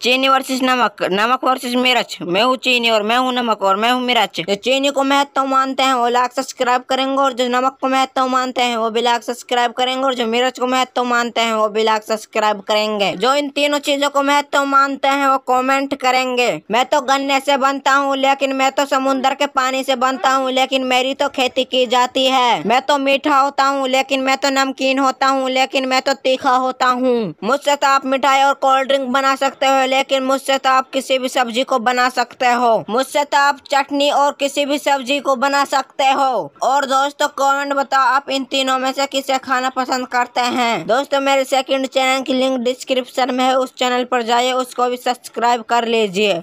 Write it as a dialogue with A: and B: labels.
A: चीनी वर्सेस नमक नमक वर्सेस मिर्च। मैं हूँ चीनी और मैं हूँ नमक और मैं हूँ मिर्च। जो चीनी को महत्व मानते हैं, वो लाख सब्सक्राइब करेंगे और जो नमक को महत्व मानते हैं, वो भी लाख सब्सक्राइब करेंगे और जो मिर्च को महत्व मानते हैं, वो भी लाख सब्सक्राइब करेंगे। जो इन तीनों चीज़ों को महत्व मानते हैं, वो कॉमेंट करेंगे। मैं तो गन्ने से बनता हूँ, लेकिन मैं तो समुन्द्र के पानी से बनता हूँ, लेकिन मेरी तो खेती की जाती है। मैं तो मीठा होता हूँ, लेकिन मैं तो नमकीन होता हूँ, लेकिन मैं तो तीखा होता हूँ। मुझसे तो आप मिठाई और कोल्ड ड्रिंक बना सकते हो लेकिन मुझसे तो आप किसी भी सब्ज़ी को बना सकते हो। मुझसे तो आप चटनी और किसी भी सब्ज़ी को बना सकते हो। और दोस्तों कमेंट बताओ आप इन तीनों में से किसे खाना पसंद करते हैं। दोस्तों, मेरे सेकंड चैनल की लिंक डिस्क्रिप्शन में है, उस चैनल पर जाइए, उसको भी सब्सक्राइब कर लीजिए।